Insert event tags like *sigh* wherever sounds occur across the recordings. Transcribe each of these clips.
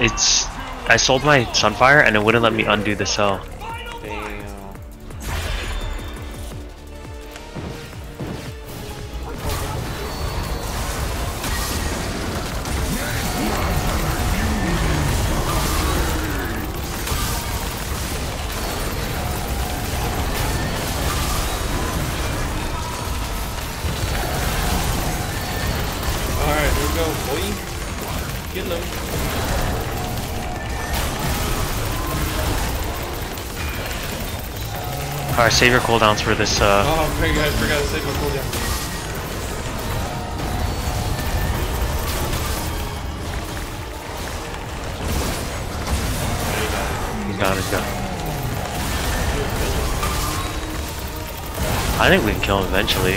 It's I sold my Sunfire and it wouldn't let me undo the sell. Alright, here we go, boy. Getting them. Alright, save your cooldowns for this uh Oh, great guys, forgot to save my cooldown. he's gone, he's. I think we can kill him eventually.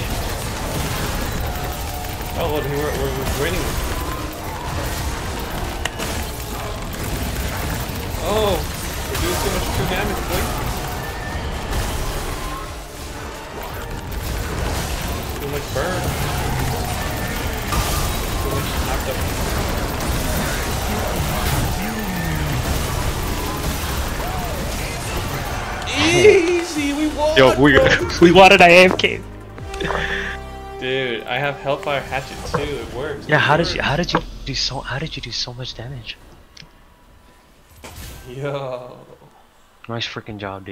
Oh, well, we're, we're, we're waiting. Oh, we're doing so much true damage, boy. Much burn. Too much knocked up. Easy, we won! Yo, we bro. *laughs* we wanted AFK. Dude, I have Hellfire Hatchet too. It works. Yeah, It how did you how did you do so how did you do so much damage? Yo. Nice freaking job, dude.